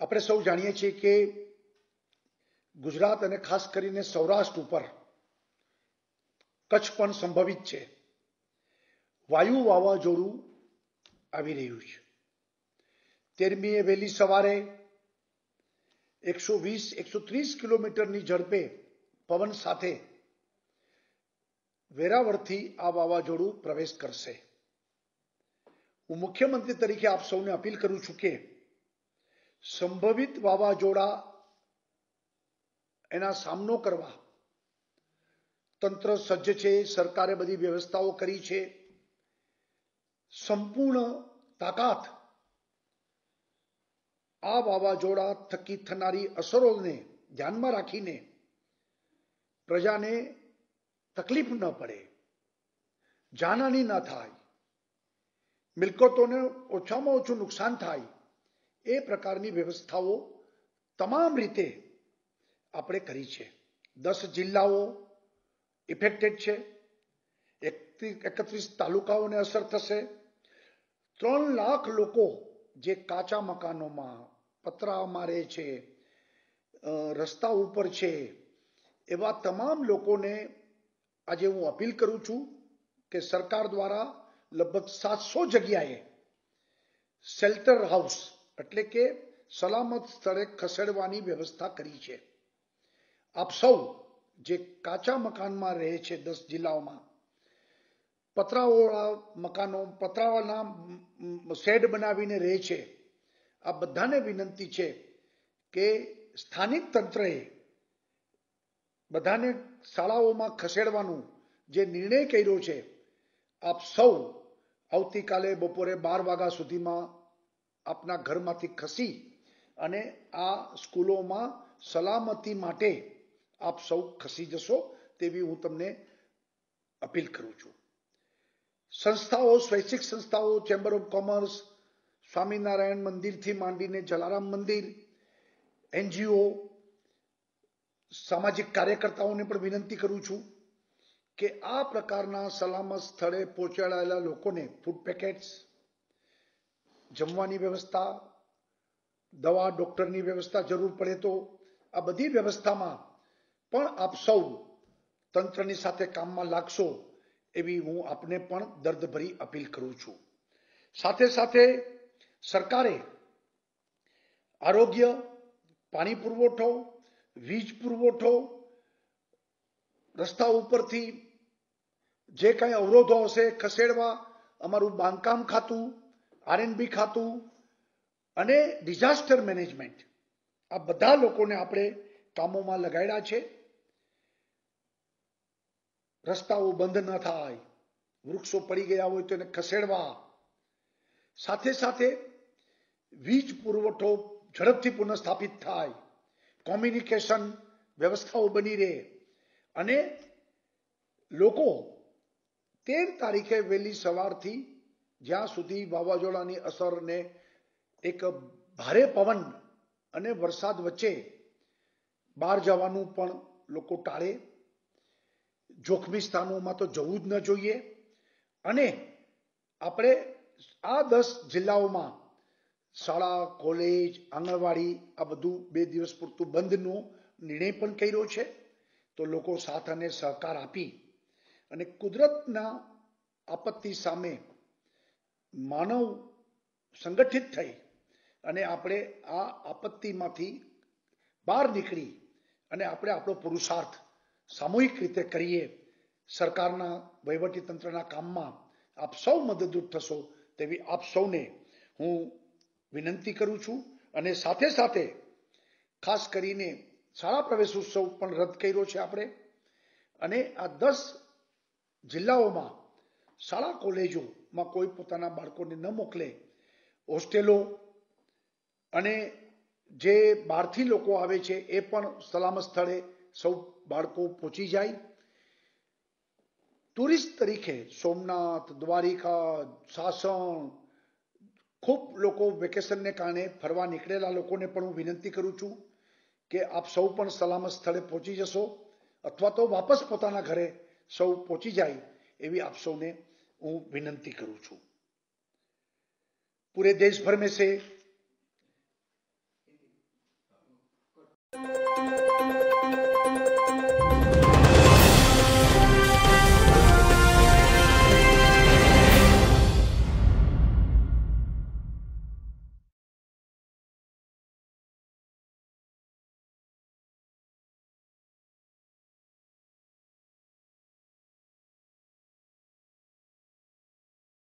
આપણે સૌ જાણીએ છીએ કે ગુજરાત અને ખાસ કરીને સૌરાષ્ટ્ર ઉપર કચ્છ પણ સંભવિત છે. વાયુ વાવાઝોડું આવી રહ્યું છે. તેરમીએ વહેલી સવારે એકસો વીસ, એકસો ત્રીસ કિલોમીટરની ઝડપે પવન સાથે વેરાવળથી આ વાવાઝોડું પ્રવેશ કરશે. હું મુખ્યમંત્રી તરીકે આપ સૌને અપીલ કરું છું કે સંભવિત વાવાઝોડા એના સામનો કરવા તંત્ર સજ્જ છે, સરકારે બધી વ્યવસ્થાઓ કરી છે. સંપૂર્ણ તાકાત આ વાવાઝોડા થકી થનારી અસરોને ધ્યાનમાં રાખીને પ્રજાને તકલીફ ન પડે, જાનહાની ન થાય. મિલકતોને ઓછામાં ઓછું નુકસાન થાય એ પ્રકારની વ્યવસ્થાઓ તમામ રીતે આપણે કરી છે. દસ જિલ્લાઓ ઇફેક્ટેડ છે. એકત્રીસ તાલુકાઓને અસર થશે. ત્રણ લાખ લોકો જે કાચા મકાનોમાં પતરામાં રહે છે રસ્તા ઉપર છે, એવા તમામ લોકોને આજે હું અપીલ કરું છું કે સરકાર દ્વારા લગભગ સાતસો જગ્યાએ શેલ્ટર હાઉસ એટલે કે સલામત સ્થળે ખસેડવાની વ્યવસ્થા કરી છે. આપ સૌ જે કાચા મકાનમાં રહે છે દસ જિલ્લાઓમાં, પતરાઓવાળા મકાનો, પતરાવાળા શેડ બનાવીને રહે છે, આ બધાને વિનંતી છે કે સ્થાનિક તંત્રએ બધાને શાળાઓમાં ખસેડવાનું જે નિર્ણય કર્યો છે આપ સૌ આવતીકાલે બપોરે બાર વાગ્યા સુધીમાં આપના ઘરમાંથી ખસી અને આ સ્કૂલોમાં સલામતી માટે આપ સૌ ખસી જશો તેવી હું તમને અપીલ કરું છું. સંસ્થાઓ, સ્વૈચ્છિક સંસ્થાઓ, ચેમ્બર ઓફ કોમર્સ, સ્વામિનારાયણ મંદિરથી માંડીને જલારામ મંદિર, એનજીઓ, સામાજિક કાર્યકર્તાઓને પણ વિનંતી કરું છું કે આ પ્રકારના સલામત સ્થળે પહોંચાડાયેલા લોકોને ફૂડ પેકેટ્સ જમવાની વ્યવસ્થા, દવા ડોક્ટરની વ્યવસ્થા જરૂર પડે તો આ બધી વ્યવસ્થામાં પણ આપ સૌ તંત્રની સાથે કામમાં લાગશો એવી હું આપને પણ દર્દભરી અપીલ કરું છું. સાથે સાથે સરકારે આરોગ્ય, પાણી પુરવઠો, વીજ પુરવઠો, રસ્તા ઉપરથી જે કાંઈ અવરોધો હશે, ખસેડવા, અમારું બાંધકામ ખાતું આરએનબી ખાતું અને ડિઝાસ્ટર મેનેજમેન્ટ આ બધા લોકોને આપણે કામોમાં લગાડ્યા છે. રસ્તાઓ બંધ ન થાય, વૃક્ષો પડી ગયા હોય તો એને ખસેડવા. સાથે સાથે વીજ પુરવઠો ઝડપથી પુનઃસ્થાપિત થાય, કોમ્યુનિકેશન વ્યવસ્થાઓ બની રહે અને લોકો તેર તારીખે વહેલી સવારથી જ્યાં સુધી વાવાઝોડાની અસરને એક ભારે પવન અને વરસાદ વચ્ચે બહાર જવાનું પણ લોકો ટાળે. જોખમી સ્થાનોમાં તો જવું જ ન જોઈએ. અને આપણે આ દસ જિલ્લાઓમાં શાળા, કોલેજ, આંગણવાડી આ બધું બે દિવસ પૂરતું બંધનો નિર્ણય પણ કર્યો છે. તો લોકો સાથ અને સહકાર આપી અને કુદરતના આપત્તિ સામે માનવ સંગઠિત થઈ અને આપણે આ આપત્તિમાંથી બહાર નીકળી અને આપણે આપણો પુરુષાર્થ સામૂહિક રીતે કરીએ, સરકારના વહીવટી તંત્રના કામમાં આપ સૌ મદદરૂપ થશો તેવી આપ સૌને હું વિનંતી કરું છું અને સાથે સાથે ખાસ કરીને શાળા પ્રવેશ ઉત્સવ પણ રદ કર્યો છે આપણે. અને આ દસ જિલ્લાઓમાં શાળા કોલેજોમાં કોઈ પોતાના બાળકોને ન મોકલે, હોસ્ટેલો અને જે બહારથી લોકો આવે છે એ પણ સલામત સ્થળે સૌ બાળકો પહોંચી જાય. ટુરિસ્ટ તરીકે સોમનાથ, દ્વારિકા, સાસણ, ખૂબ લોકો વેકેશનને કારણે ફરવા નીકળેલા લોકોને પણ હું વિનંતી કરું છું કે આપ સૌ પણ સલામત સ્થળે પહોંચી જશો અથવા તો વાપસ પોતાના ઘરે સૌ પહોંચી જાય એવી આપ સૌને હું વિનંતી કરું છું. પૂરે દેશભર મેં સે